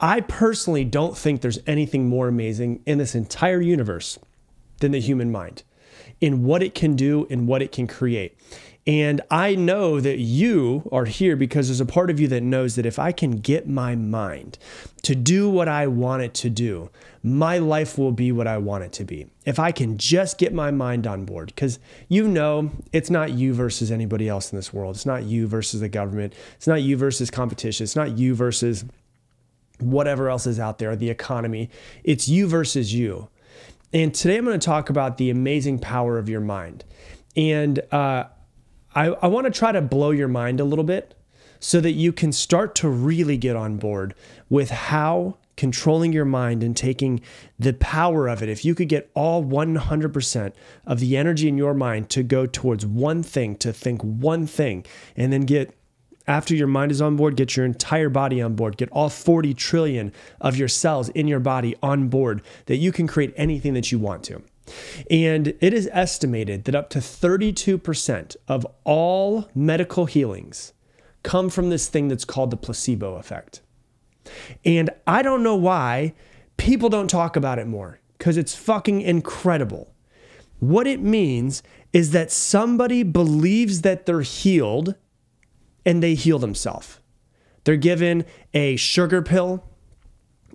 I personally don't think there's anything more amazing in this entire universe than the human mind, in what it can do and what it can create. And I know that you are here because there's a part of you that knows that if I can get my mind to do what I want it to do, my life will be what I want it to be. If I can just get my mind on board, because you know it's not you versus anybody else in this world. It's not you versus the government. It's not you versus competition. It's not you versus whatever else is out there, the economy. It's you versus you. And today I'm going to talk about the amazing power of your mind. And uh, I, I want to try to blow your mind a little bit so that you can start to really get on board with how controlling your mind and taking the power of it, if you could get all 100% of the energy in your mind to go towards one thing, to think one thing, and then get after your mind is on board, get your entire body on board, get all 40 trillion of your cells in your body on board, that you can create anything that you want to. And it is estimated that up to 32% of all medical healings come from this thing that's called the placebo effect. And I don't know why people don't talk about it more because it's fucking incredible. What it means is that somebody believes that they're healed and they heal themselves. They're given a sugar pill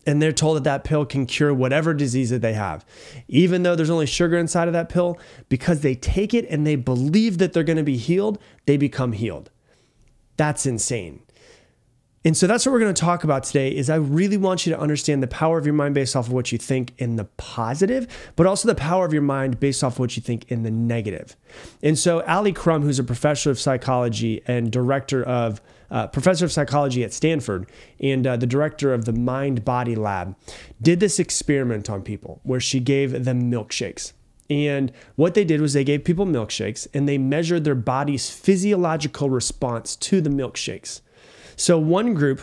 and they're told that that pill can cure whatever disease that they have. Even though there's only sugar inside of that pill, because they take it and they believe that they're going to be healed, they become healed. That's insane. And so that's what we're going to talk about today is I really want you to understand the power of your mind based off of what you think in the positive, but also the power of your mind based off of what you think in the negative. And so Ali Crum, who's a professor of psychology and director of uh, professor of psychology at Stanford and uh, the director of the Mind Body Lab, did this experiment on people where she gave them milkshakes. And what they did was they gave people milkshakes and they measured their body's physiological response to the milkshakes. So one group,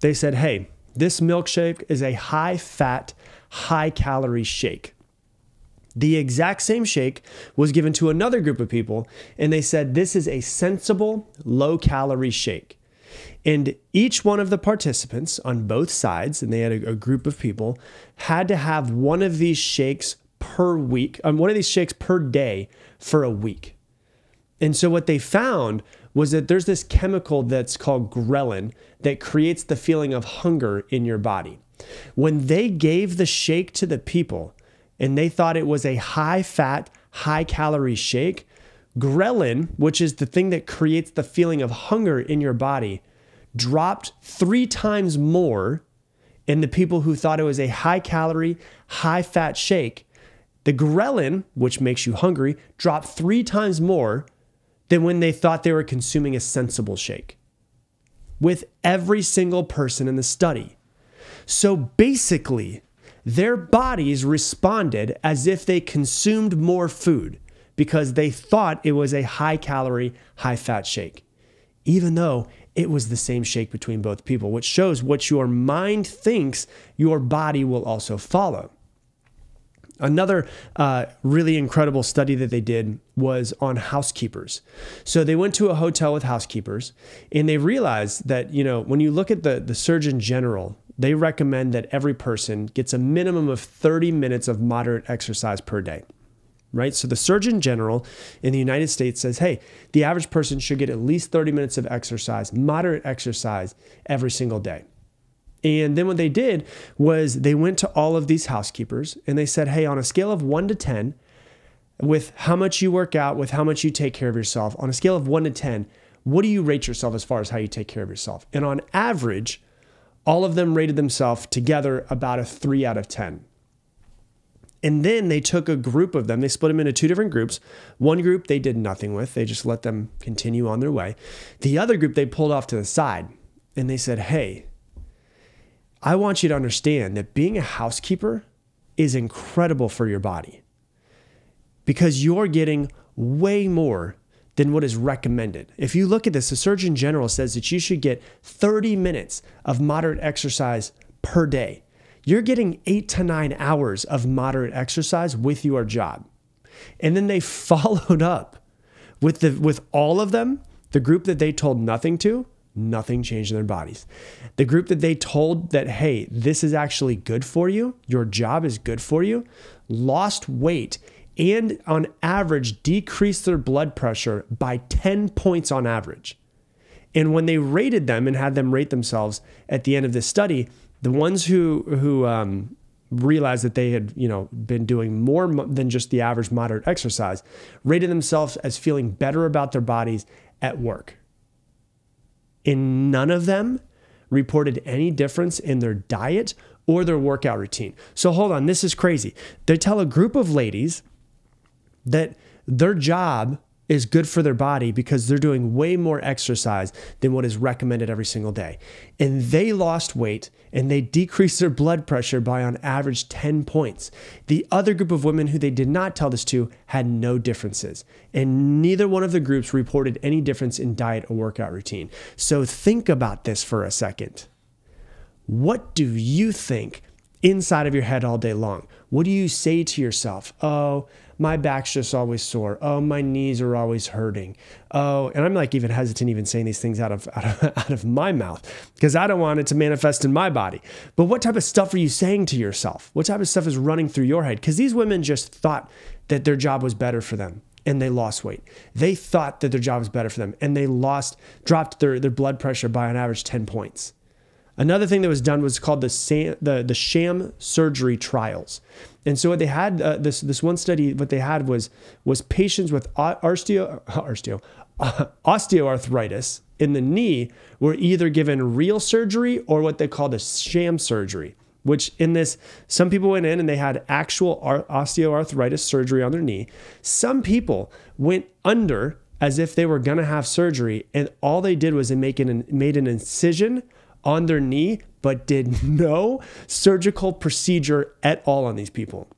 they said, hey, this milkshake is a high fat, high calorie shake. The exact same shake was given to another group of people, and they said, This is a sensible, low calorie shake. And each one of the participants on both sides, and they had a, a, group of people, had to have one of these shakes per week, um, one of these shakes per day for a week. And so what they found was that there's this chemical that's called ghrelin that creates the feeling of hunger in your body. When they gave the shake to the people and they thought it was a high fat, high calorie shake, ghrelin, which is the thing that creates the feeling of hunger in your body, dropped three times more in the people who thought it was a high calorie, high fat shake. The ghrelin, which makes you hungry, dropped three times more than when they thought they were consuming a sensible shake. With every single person in the study. So basically, their bodies responded as if they consumed more food because they thought it was a high calorie, high fat shake, even though it was the same shake between both people, which shows what your mind thinks your body will also follow. Another uh, really incredible study that they did was on housekeepers. So they went to a hotel with housekeepers and they realized that, you know, when you look at the, the Surgeon General, they recommend that every person gets a minimum of 30 minutes of moderate exercise per day. Right? So the Surgeon General in the United States says, hey, the average person should get at least 30 minutes of exercise, moderate exercise every single day. And then what they did was they went to all of these housekeepers and they said, hey, on a scale of one to 10, with how much you work out, with how much you take care of yourself, on a scale of one to 10, what do you rate yourself as far as how you take care of yourself? And on average, all of them rated themselves together about a three out of 10. And then they took a group of them, they split them into two different groups. One group they did nothing with, they just let them continue on their way. The other group they pulled off to the side and they said, hey, I want you to understand that being a housekeeper is incredible for your body because you're getting way more than what is recommended. If you look at this, the Surgeon General says that you should get 30 minutes of moderate exercise per day. You're getting eight to nine hours of moderate exercise with your job. And then they followed up with the with all of them, the group that they told nothing to, nothing changed in their bodies. The group that they told that, hey, this is actually good for you, your job is good for you, lost weight and on average decreased their blood pressure by 10 points on average. And when they rated them and had them rate themselves at the end of this study, the ones who who um, realized that they had you know been doing more than just the average moderate exercise rated themselves as feeling better about their bodies at work and none of them reported any difference in their diet or their workout routine. So hold on this is crazy. They tell a group of ladies that their job is good for their body because they're doing way more exercise than what is recommended every single day. And they lost weight and they decreased their blood pressure by on average 10 points. The other group of women who they did not tell this to had no differences. And neither one of the groups reported any difference in diet or workout routine. So think about this for a second. What do you think inside of your head all day long? What do you say to yourself? Oh, my back's just always sore. Oh, my knees are always hurting. Oh, and I'm like even hesitant even saying these things out of out of, out of my mouth because I don't want it to manifest in my body. But what type of stuff are you saying to yourself? What type of stuff is running through your head? Because these women just thought that their job was better for them and they lost weight. They thought that their job was better for them and they lost, dropped their, their blood pressure by an average 10 points. Another thing that was done was called the, SAM, the, the sham surgery trials. And so what they had, uh, this, this one study, what they had was, was patients with osteo, osteo, osteoarthritis in the knee were either given real surgery or what they called a sham surgery, which in this, some people went in and they had actual osteoarthritis surgery on their knee. Some people went under as if they were going to have surgery and all they did was they make an, made an incision on their knee, but did no surgical procedure at all on these people.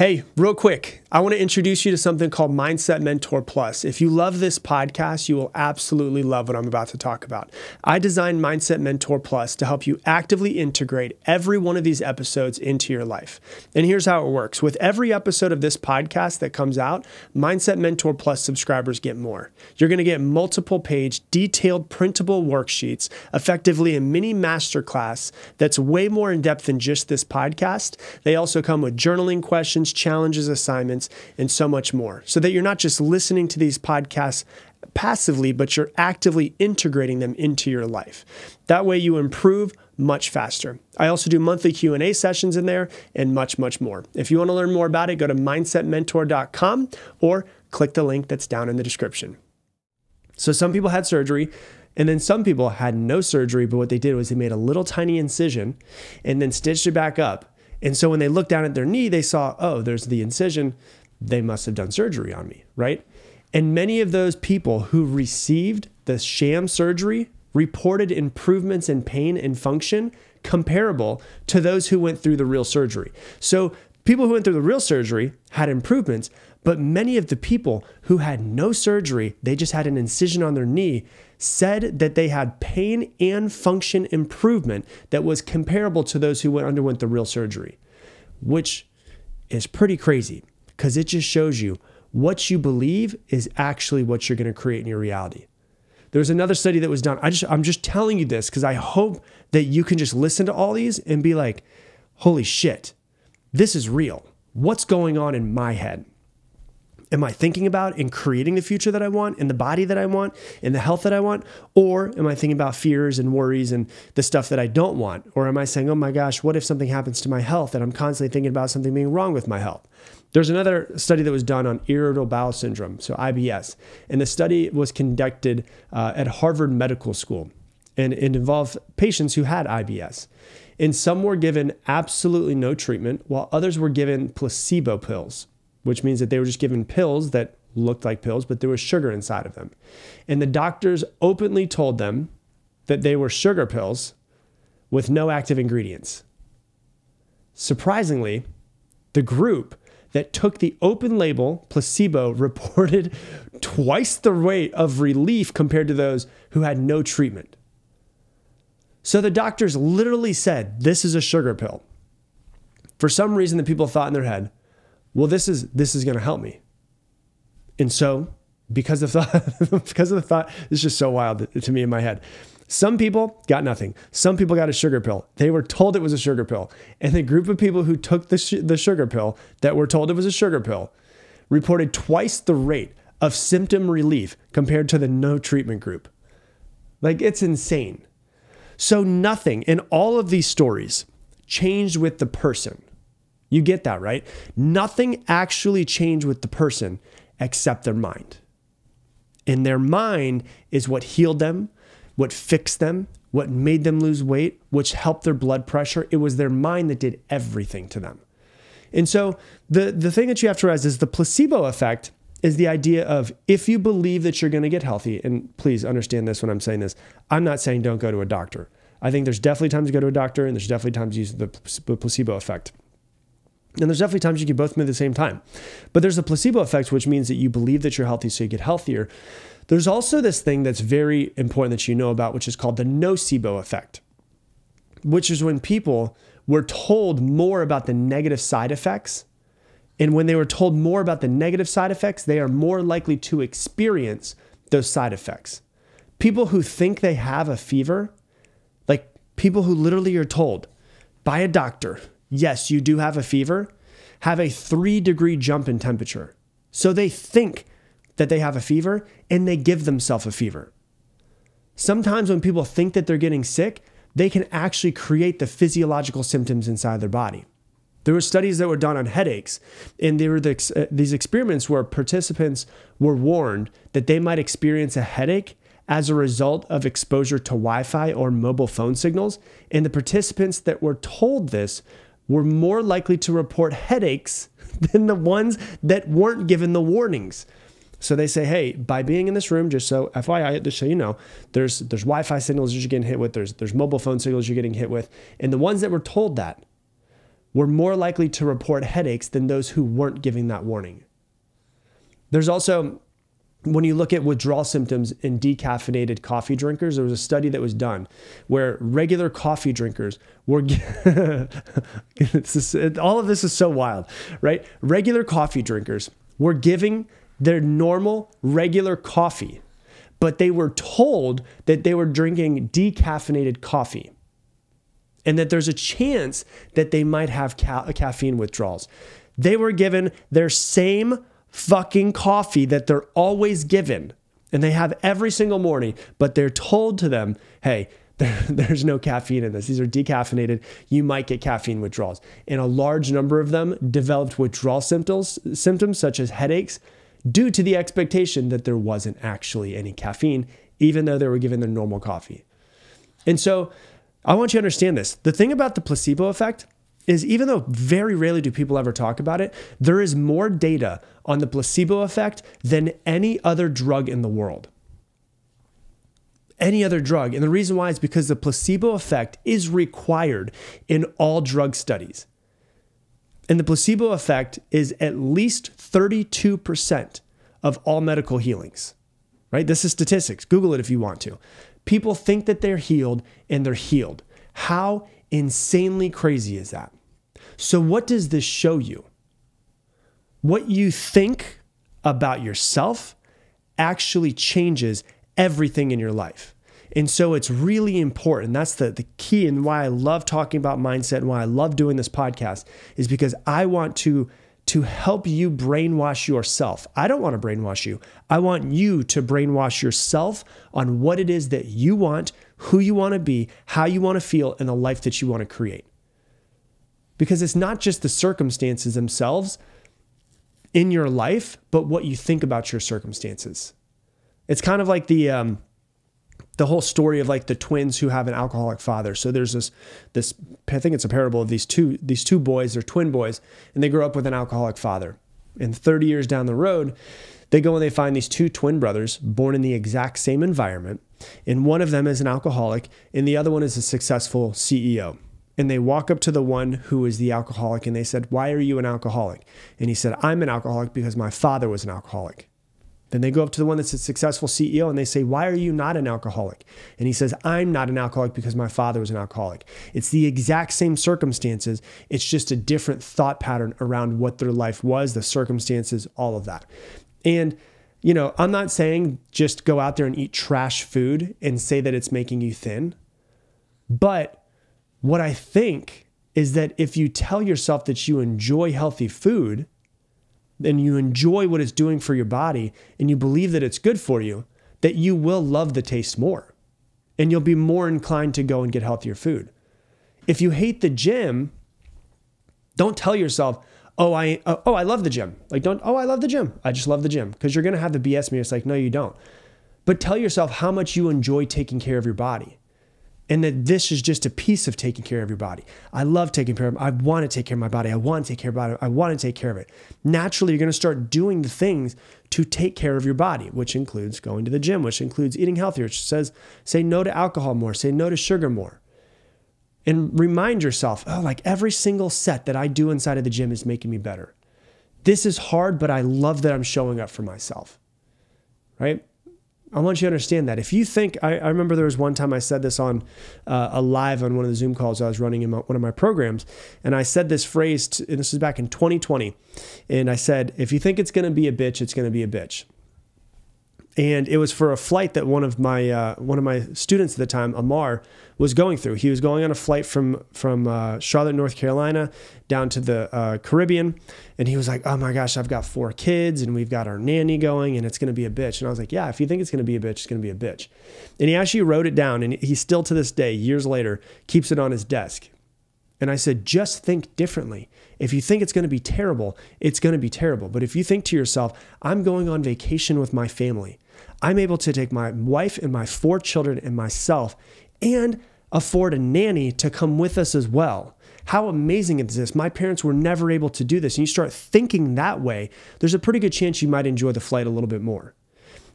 Hey, real quick, I want to introduce you to something called Mindset Mentor Plus. If you love this podcast, you will absolutely love what I'm about to talk about. I designed Mindset Mentor Plus to help you actively integrate every one of these episodes into your life. And here's how it works with every episode of this podcast that comes out, Mindset Mentor Plus subscribers get more. You're going to get multiple page, detailed, printable worksheets, effectively a mini masterclass that's way more in depth than just this podcast. They also come with journaling questions challenges, assignments, and so much more. So that you're not just listening to these podcasts passively, but you're actively integrating them into your life. That way you improve much faster. I also do monthly Q&A sessions in there and much much more. If you want to learn more about it, go to mindsetmentor.com or click the link that's down in the description. So some people had surgery and then some people had no surgery, but what they did was they made a little tiny incision and then stitched it back up and so when they looked down at their knee, they saw, oh, there's the incision. They must have done surgery on me, right? And many of those people who received the sham surgery reported improvements in pain and function comparable to those who went through the real surgery. So people who went through the real surgery had improvements, but many of the people who had no surgery, they just had an incision on their knee, said that they had pain and function improvement that was comparable to those who underwent the real surgery, which is pretty crazy because it just shows you what you believe is actually what you're going to create in your reality. There was another study that was done. I just I'm just telling you this because I hope that you can just listen to all these and be like, holy shit, this is real. What's going on in my head? Am I thinking about in creating the future that I want, in the body that I want, in the health that I want? Or am I thinking about fears and worries and the stuff that I don't want? Or am I saying, oh my gosh, what if something happens to my health and I'm constantly thinking about something being wrong with my health? There's another study that was done on irritable bowel syndrome, so IBS. And the study was conducted uh, at Harvard Medical School. And it involved patients who had IBS. And some were given absolutely no treatment, while others were given placebo pills which means that they were just given pills that looked like pills, but there was sugar inside of them. And the doctors openly told them that they were sugar pills with no active ingredients. Surprisingly, the group that took the open label placebo reported twice the rate of relief compared to those who had no treatment. So the doctors literally said, This is a sugar pill. For some reason, the people thought in their head, well, this is this is going to help me. And so because of thought, because of the thought. It's just so wild to me in my head. Some people got nothing. Some people got a sugar pill. They were told it was a sugar pill. And the group of people who took the, the sugar pill that were told it was a sugar pill reported twice the rate of symptom relief compared to the no treatment group. Like it's insane. So nothing in all of these stories changed with the person. You get that, right? Nothing actually changed with the person except their mind. And their mind is what healed them, what fixed them, what made them lose weight, which helped their blood pressure. It was their mind that did everything to them. And so the, the thing that you have to realize is the placebo effect is the idea of if you believe that you're going to get healthy, and please understand this when I'm saying this, I'm not saying don't go to a doctor. I think there's definitely times to go to a doctor, and there's definitely times to use the placebo effect. And there's definitely times you can both move at the same time. But there's a placebo effect, which means that you believe that you're healthy, so you get healthier. There's also this thing that's very important that you know about, which is called the nocebo effect, which is when people were told more about the negative side effects. And when they were told more about the negative side effects, they are more likely to experience those side effects. People who think they have a fever, like people who literally are told by a doctor, yes, you do have a fever, have a three degree jump in temperature. So they think that they have a fever and they give themselves a fever. Sometimes when people think that they're getting sick, they can actually create the physiological symptoms inside their body. There were studies that were done on headaches, and there were the, uh, these experiments where participants were warned that they might experience a headache as a result of exposure to Wi Fi or mobile phone signals. And the participants that were told this were more likely to report headaches than the ones that weren't given the warnings. So they say, hey, by being in this room, just so FYI, just so you know, there's there's Wi-Fi signals you're getting hit with, there's there's mobile phone signals you're getting hit with, and the ones that were told that were more likely to report headaches than those who weren't giving that warning. There's also when you look at withdrawal symptoms in decaffeinated coffee drinkers, there was a study that was done where regular coffee drinkers were. just, all of this is so wild, right? Regular coffee drinkers were giving their normal, regular coffee, but they were told that they were drinking decaffeinated coffee and that there's a chance that they might have ca- caffeine withdrawals. They were given their same fucking coffee that they're always given and they have every single morning, but they're told to them, hey, there, there's no caffeine in this. These are decaffeinated. You might get caffeine withdrawals. And a large number of them developed withdrawal symptoms, symptoms such as headaches, due to the expectation that there wasn't actually any caffeine, even though they were given their normal coffee. And so I want you to understand this. The thing about the placebo effect is even though very rarely do people ever talk about it, there is more data on the placebo effect than any other drug in the world. Any other drug. And the reason why is because the placebo effect is required in all drug studies. And the placebo effect is at least 32% of all medical healings, right? This is statistics. Google it if you want to. People think that they're healed and they're healed. How insanely crazy is that? So, what does this show you? What you think about yourself actually changes everything in your life. And so it's really important. That's the, the key and why I love talking about mindset and why I love doing this podcast is because I want to to help you brainwash yourself. I don't want to brainwash you. I want you to brainwash yourself on what it is that you want, who you want to be, how you want to feel, and the life that you want to create. Because it's not just the circumstances themselves in your life, but what you think about your circumstances. It's kind of like the um, the whole story of like the twins who have an alcoholic father. So there's this this I think it's a parable of these two these two boys, they're twin boys, and they grow up with an alcoholic father. And 30 years down the road, they go and they find these two twin brothers born in the exact same environment. And one of them is an alcoholic, and the other one is a successful CEO. And they walk up to the one who is the alcoholic and they said, Why are you an alcoholic? And he said, I'm an alcoholic because my father was an alcoholic. Then they go up to the one that's a successful CEO and they say, Why are you not an alcoholic? And he says, I'm not an alcoholic because my father was an alcoholic. It's the exact same circumstances. It's just a different thought pattern around what their life was, the circumstances, all of that. And you know, I'm not saying just go out there and eat trash food and say that it's making you thin. But what I think is that if you tell yourself that you enjoy healthy food, and you enjoy what it's doing for your body and you believe that it's good for you, that you will love the taste more and you'll be more inclined to go and get healthier food. If you hate the gym, don't tell yourself, "Oh, I uh, oh, I love the gym." Like don't, "Oh, I love the gym. I just love the gym." Because you're going to have the BS me. It's like, "No, you don't." But tell yourself how much you enjoy taking care of your body and that this is just a piece of taking care of your body. I love taking care of I want to take care of my body. I want to take care of it. I want to take care of it. Naturally, you're going to start doing the things to take care of your body, which includes going to the gym, which includes eating healthier, which says say no to alcohol more, say no to sugar more. And remind yourself, oh, like every single set that I do inside of the gym is making me better. This is hard, but I love that I'm showing up for myself. Right? I want you to understand that. If you think, I, I remember there was one time I said this on uh, a live on one of the Zoom calls I was running in my, one of my programs, and I said this phrase, to, and this is back in 2020, and I said, if you think it's going to be a bitch, it's going to be a bitch and it was for a flight that one of my uh, one of my students at the time, Amar, was going through. He was going on a flight from from uh, Charlotte, North Carolina, down to the uh, Caribbean, and he was like, "Oh my gosh, I've got four kids, and we've got our nanny going, and it's going to be a bitch." And I was like, "Yeah, if you think it's going to be a bitch, it's going to be a bitch." And he actually wrote it down, and he still to this day, years later, keeps it on his desk. And I said, just think differently. If you think it's going to be terrible, it's going to be terrible. But if you think to yourself, I'm going on vacation with my family, I'm able to take my wife and my four children and myself and afford a nanny to come with us as well. How amazing is this? My parents were never able to do this. And you start thinking that way, there's a pretty good chance you might enjoy the flight a little bit more.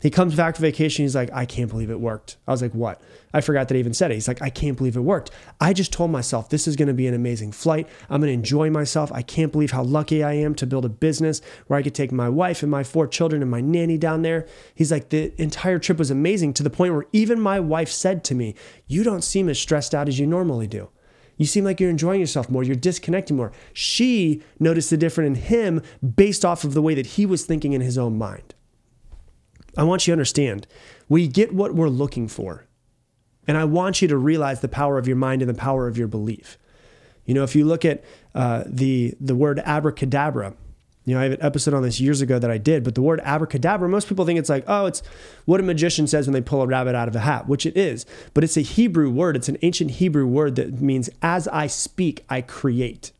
He comes back to vacation. He's like, I can't believe it worked. I was like, what? I forgot that I even said it. He's like, I can't believe it worked. I just told myself this is going to be an amazing flight. I'm going to enjoy myself. I can't believe how lucky I am to build a business where I could take my wife and my four children and my nanny down there. He's like, the entire trip was amazing to the point where even my wife said to me, You don't seem as stressed out as you normally do. You seem like you're enjoying yourself more. You're disconnecting more. She noticed the difference in him based off of the way that he was thinking in his own mind. I want you to understand we get what we're looking for. And I want you to realize the power of your mind and the power of your belief. You know, if you look at uh, the, the word abracadabra, you know, I have an episode on this years ago that I did, but the word abracadabra, most people think it's like, oh, it's what a magician says when they pull a rabbit out of a hat, which it is. But it's a Hebrew word. It's an ancient Hebrew word that means, as I speak, I create.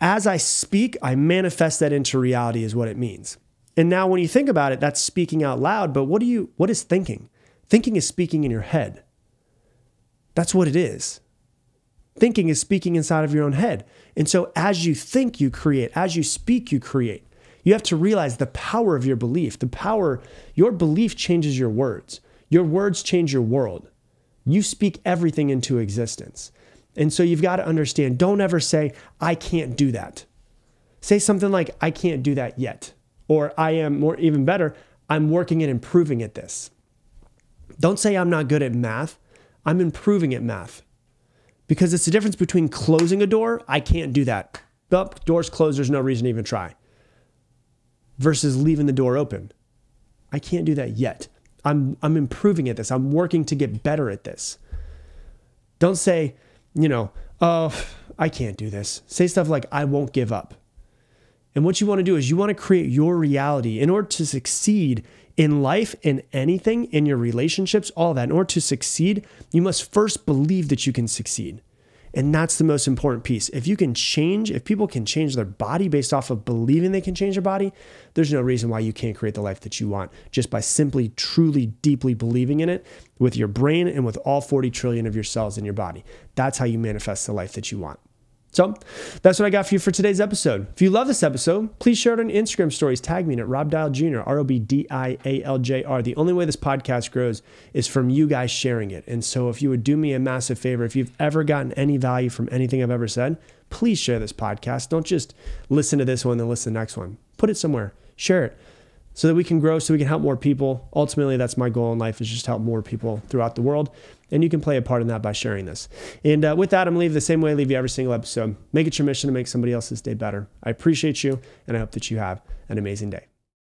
As I speak, I manifest that into reality, is what it means. And now when you think about it, that's speaking out loud, but what do you what is thinking? Thinking is speaking in your head. That's what it is. Thinking is speaking inside of your own head. And so as you think, you create. As you speak, you create. You have to realize the power of your belief. The power, your belief changes your words. Your words change your world. You speak everything into existence. And so you've got to understand don't ever say, I can't do that. Say something like, I can't do that yet or I am more even better, I'm working at improving at this. Don't say I'm not good at math. I'm improving at math. Because it's the difference between closing a door, I can't do that. Oh, door's closed, there's no reason to even try. Versus leaving the door open. I can't do that yet. I'm I'm improving at this. I'm working to get better at this. Don't say, you know, oh, I can't do this. Say stuff like I won't give up. And what you want to do is you want to create your reality in order to succeed in life, in anything, in your relationships, all that. In order to succeed, you must first believe that you can succeed. And that's the most important piece. If you can change, if people can change their body based off of believing they can change their body, there's no reason why you can't create the life that you want just by simply, truly, deeply believing in it with your brain and with all 40 trillion of your cells in your body. That's how you manifest the life that you want. So that's what I got for you for today's episode. If you love this episode, please share it on Instagram stories. Tag me at Rob Dial Jr., R O B D I A L J R. The only way this podcast grows is from you guys sharing it. And so if you would do me a massive favor, if you've ever gotten any value from anything I've ever said, please share this podcast. Don't just listen to this one and listen to the next one. Put it somewhere, share it so that we can grow, so we can help more people. Ultimately, that's my goal in life is just help more people throughout the world. And you can play a part in that by sharing this. And uh, with that, I'm going to leave the same way I leave you every single episode. Make it your mission to make somebody else's day better. I appreciate you, and I hope that you have an amazing day.